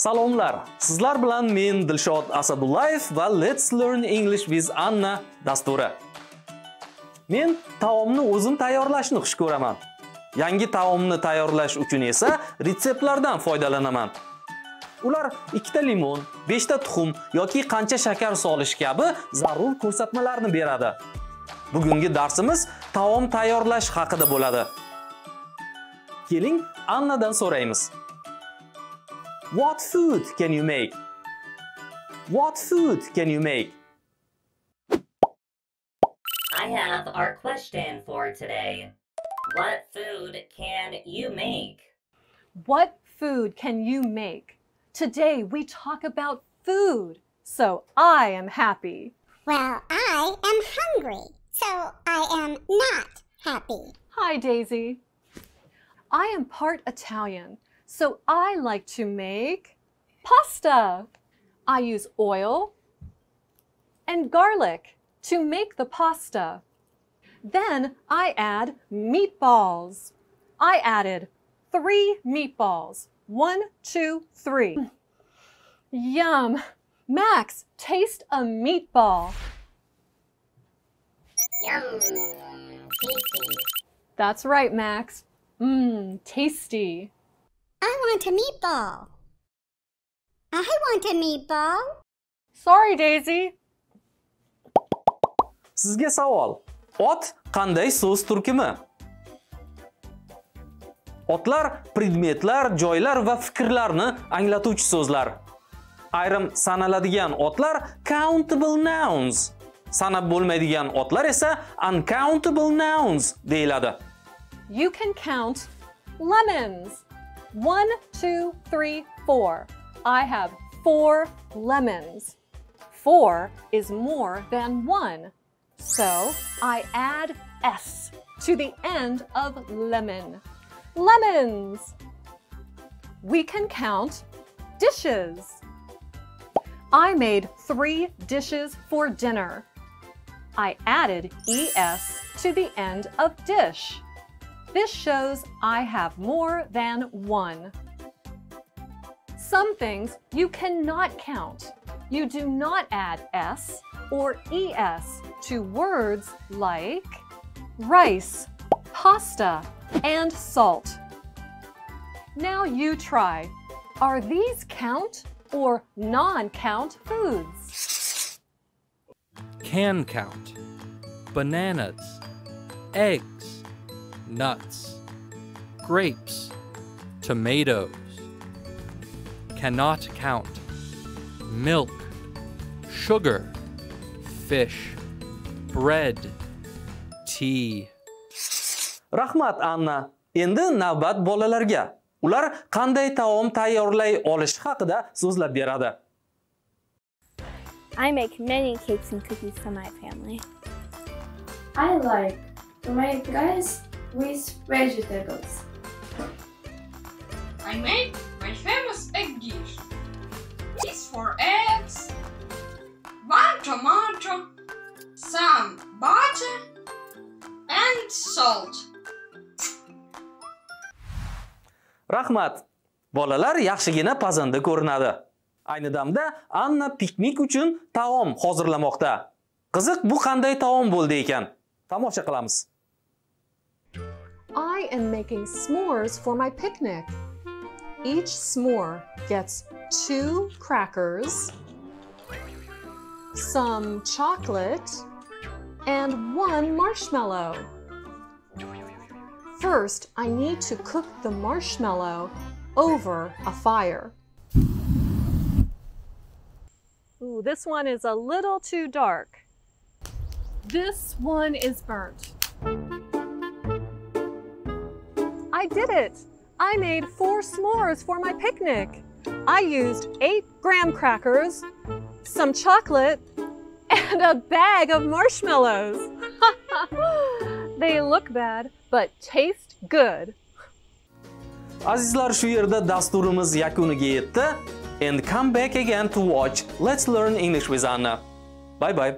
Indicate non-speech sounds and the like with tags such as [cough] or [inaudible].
Salomlar. Sizlar bilan men Dilshod Asadullayev va Let's Learn English with Anna dasturi. Men taomni o'zim tayyorlashni xush ko'raman. Yangi taomni tayyorlash uchun esa retseptlardan foydalanaman. Ular ikkita limon, 5 ta tuxum yoki qancha shakar solish kabi zarur ko'rsatmalarni beradi. Bugungi darsimiz taom tayyorlash haqida bo'ladi. Keling, Annadan so'raymiz. What food can you make? What food can you make? I have our question for today. What food can you make? What food can you make? Today we talk about food, so I am happy. Well, I am hungry, so I am not happy. Hi, Daisy. I am part Italian, so I like to make pasta. I use oil and garlic to make the pasta. Then I add meatballs. I added three meatballs. One, two, three. Mm. Yum. Max, taste a meatball. Yum. Tasty. That's right, Max. Mmm, tasty. I want a meatball. I want a meatball. Sorry, Daisy. Sizga savol. Ot qanday so'z turkumi? Otlar predmetlar, joylar va fikrlarni anglatuvchi so'zlar. Ayrim sanaladigan otlar countable nouns. Sanab bo'lmaydigan otlar esa uncountable nouns deyiladi. You can count lemons. One, two, three, four. I have four lemons. Four is more than one. So I add S to the end of lemon. Lemons. We can count dishes. I made three dishes for dinner. I added ES to the end of dish. This shows I have more than one. Some things you cannot count. You do not add S or ES to words like rice, pasta, and salt. Now you try. Are these count or non-count foods? can count bananas, eggs, nuts, grapes, tomatoes. Cannot count milk, sugar, fish, bread, tea. Rahmat Anna. Endi navbat bolalarga. Ular qanday taom tayyorlay olishi haqida so'zlab beradi. I make many cakes and cookies for my family. I like to make rice with vegetables. I make my famous egg dish. It's for eggs, one tomato, some butter, and salt. Rahmat. Bolalar yaxshigina pazanda ko'rinadi. Ayni damda Anna piknik uchun taom hozirlamoqda. Qiziq, bu qanday taom bo'ldi ekan? Tomosha qilamiz. I am making s'mores for my picnic. Each s'more gets two crackers, some chocolate, and one marshmallow. First, I need to cook the marshmallow over a fire. Ooh, this one is a little too dark. This one is burnt. I did it! I made four s'mores for my picnic. I used eight graham crackers, some chocolate, and a bag of marshmallows. [laughs] they look bad, but taste good. Azizlar, shu yerda dasturimiz yakuniga yetdi. And come back again to watch Let's Learn English with Anna. Bye bye.